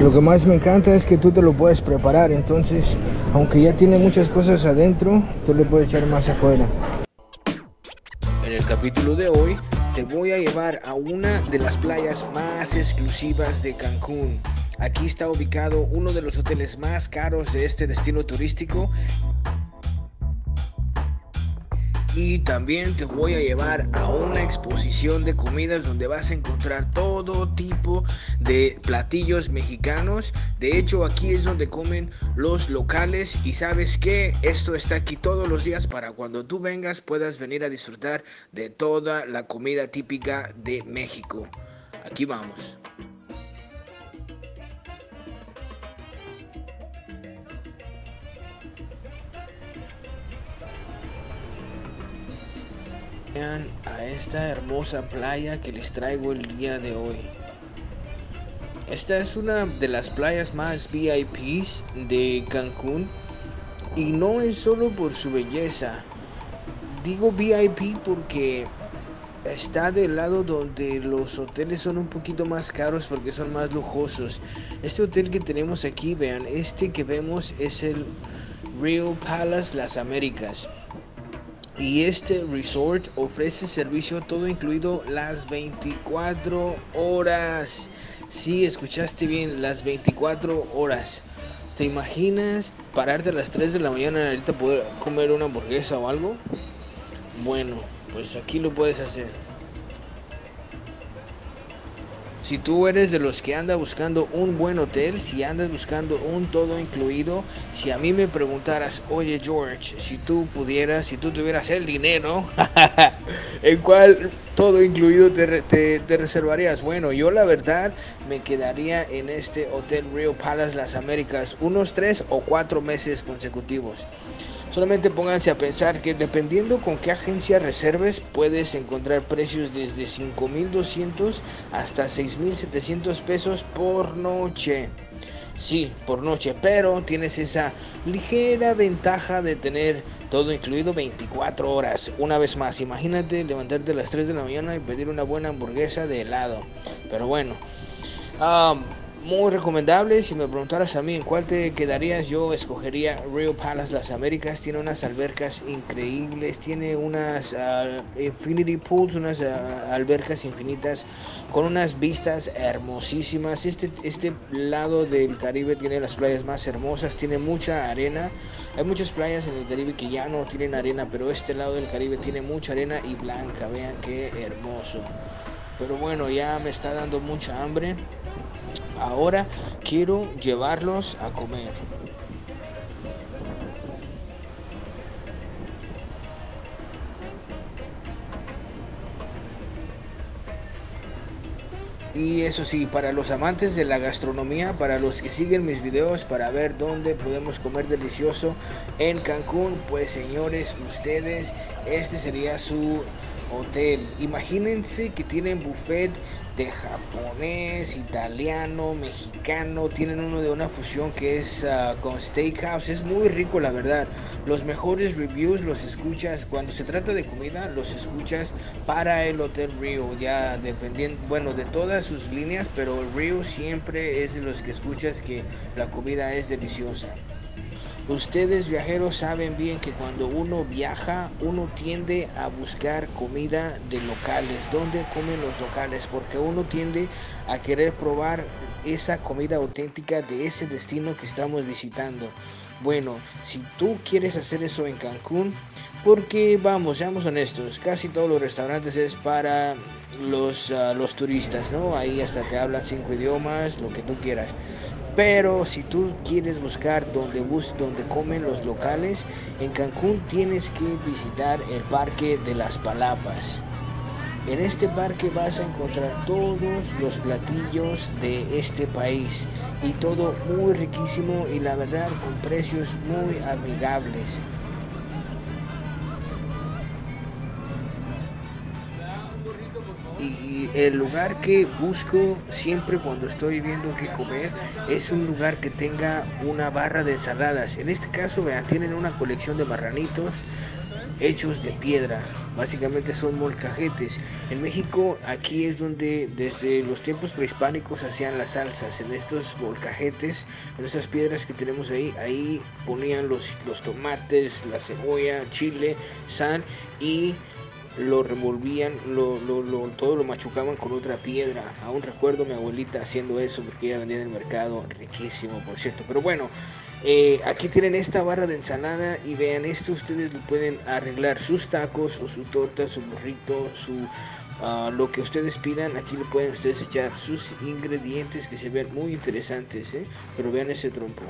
Lo que más me encanta es que tú te lo puedes preparar, entonces, aunque ya tiene muchas cosas adentro, tú le puedes echar más afuera. En el capítulo de hoy te voy a llevar a una de las playas más exclusivas de Cancún. Aquí está ubicado uno de los hoteles más caros de este destino turístico y también te voy a llevar a una exposición de comidas donde vas a encontrar todo tipo de platillos mexicanos. De hecho, aquí es donde comen los locales y sabes que esto está aquí todos los días para cuando tú vengas puedas venir a disfrutar de toda la comida típica de México. Aquí vamos. A esta hermosa playa que les traigo el día de hoy. Esta es una de las playas más VIPs de Cancún y no es solo por su belleza. Digo VIP porque está del lado donde los hoteles son un poquito más caros porque son más lujosos. Este hotel que tenemos aquí, vean, este que vemos es el Rio Palace Las Américas. Y este resort ofrece servicio todo incluido las 24 horas. Sí, escuchaste bien, las 24 horas. ¿Te imaginas pararte a las 3 de la mañana y ahorita poder comer una hamburguesa o algo? Bueno, pues aquí lo puedes hacer. Si tú eres de los que anda buscando un buen hotel, si andas buscando un todo incluido, si a mí me preguntaras, oye George, si tú pudieras, si tú tuvieras el dinero, ¿en cuál todo incluido te, te, reservarías? Bueno, yo la verdad me quedaría en este Hotel Rio Palace Las Américas unos tres o cuatro meses consecutivos. Solamente pónganse a pensar que dependiendo con qué agencia reserves puedes encontrar precios desde 5.200 hasta 6.700 pesos por noche. Sí, por noche, pero tienes esa ligera ventaja de tener todo incluido 24 horas. Una vez más, imagínate levantarte a las 3 de la mañana y pedir una buena hamburguesa de helado. Pero bueno, um, muy recomendable. Si me preguntaras a mí en cuál te quedarías, yo escogería Rio Palace Las Américas. Tiene unas albercas increíbles, tiene unas ah, infinity pools, unas ah, albercas infinitas con unas vistas hermosísimas. Este, este lado del Caribe tiene las playas más hermosas, tiene mucha arena. Hay muchas playas en el Caribe que ya no tienen arena, pero este lado del Caribe tiene mucha arena y blanca. Vean qué hermoso. Pero bueno, ya me está dando mucha hambre. Ahora quiero llevarlos a comer. Y eso sí, para los amantes de la gastronomía, para los que siguen mis videos para ver dónde podemos comer delicioso en Cancún, pues señores, ustedes, este sería su hotel. Imagínense que tienen buffet de japonés, italiano, mexicano. Tienen uno de una fusión que es ah, con steakhouse. Es muy rico, la verdad. Los mejores reviews los escuchas cuando se trata de comida, los escuchas para el Hotel Rio. Ya dependiendo, bueno, de todas sus líneas, pero Rio siempre es de los que escuchas que la comida es deliciosa. Ustedes viajeros saben bien que cuando uno viaja, uno tiende a buscar comida de locales, donde comen los locales, porque uno tiende a querer probar esa comida auténtica de ese destino que estamos visitando. Bueno, si tú quieres hacer eso en Cancún, porque vamos, seamos honestos, casi todos los restaurantes es para los, ah, los turistas, ¿no? Ahí hasta te hablan cinco idiomas, lo que tú quieras. Pero si tú quieres buscar donde, bus comen los locales, en Cancún tienes que visitar el Parque de las Palapas. En este parque vas a encontrar todos los platillos de este país y todo muy riquísimo y la verdad con precios muy amigables. Y el lugar que busco siempre cuando estoy viendo qué comer es un lugar que tenga una barra de ensaladas. En este caso, vean, tienen una colección de marranitos hechos de piedra. Básicamente son molcajetes. En México, aquí es donde desde los tiempos prehispánicos hacían las salsas. En estos molcajetes, en estas piedras que tenemos ahí, ahí ponían los, los tomates, la cebolla, chile, sal y lo revolvían, lo, lo, todo lo machucaban con otra piedra. Aún recuerdo a mi abuelita haciendo eso porque ella vendía en el mercado, riquísimo por cierto. Pero bueno, eh, aquí tienen esta barra de ensalada y vean esto, ustedes lo pueden arreglar sus tacos o su torta, su burrito, su uh, lo que ustedes pidan. Aquí le pueden ustedes echar sus ingredientes que se ven muy interesantes, ¿eh? pero vean ese trompo.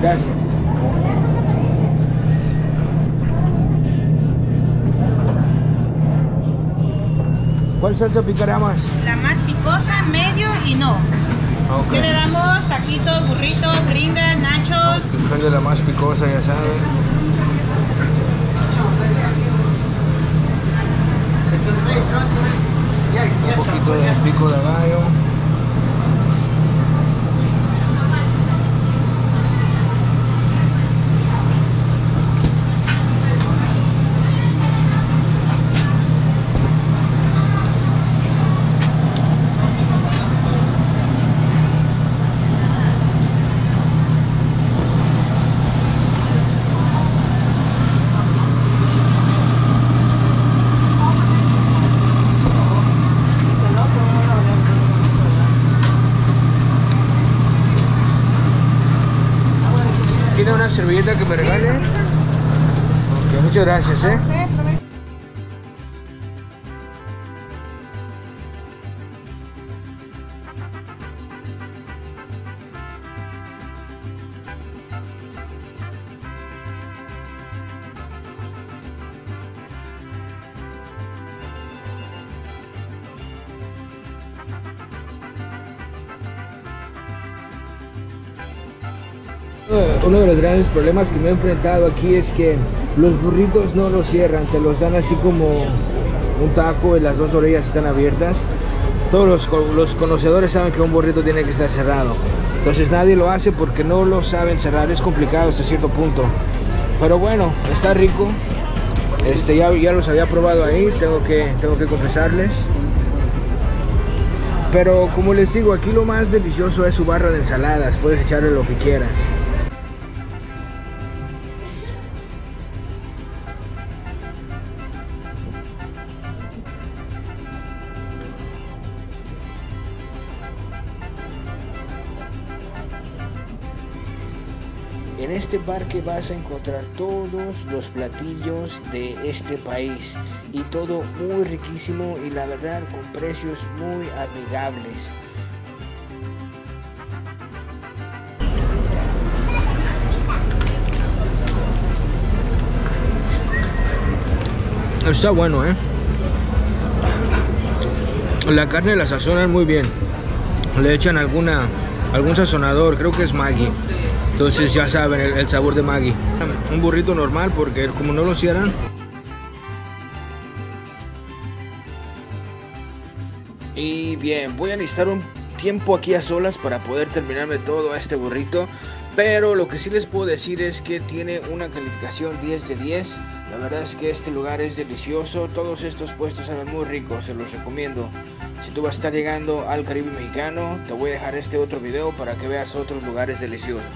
Gracias. ¿Cuál salsa picará más? La más picosa, medio y no. Ok. ¿Qué le damos? Taquitos, burritos, gringas, nachos. Buscando la más picosa, ya saben. Un poquito de pico de gallo. ¿Tiene una servilleta que me regale? Ok, muchas gracias, ¿eh? Uno de los grandes problemas que me he enfrentado aquí es que los burritos no los cierran, te los dan así como un taco y las dos orillas están abiertas. Todos los, los conocedores saben que un burrito tiene que estar cerrado. Entonces nadie lo hace porque no lo saben cerrar, es complicado hasta cierto punto. Pero bueno, está rico. Este, ya, ya los había probado ahí, tengo que, tengo que confesarles. Pero como les digo, aquí lo más delicioso es su barra de ensaladas, puedes echarle lo que quieras. En este parque vas a encontrar todos los platillos de este país y todo muy riquísimo y la verdad con precios muy amigables. Está bueno, ¿eh? La carne la sazonan muy bien. Le echan alguna, algún sazonador, creo que es Maggi. Entonces ya saben el, sabor de Maggi. Un burrito normal porque como no lo cierran, Y bien, voy a necesitar un tiempo aquí a solas para poder terminarme todo este burrito. Pero lo que sí les puedo decir es que tiene una calificación 10 de 10. La verdad es que este lugar es delicioso. Todos estos puestos saben muy ricos, se los recomiendo. Si tú vas a estar llegando al Caribe mexicano, te voy a dejar este otro video para que veas otros lugares deliciosos.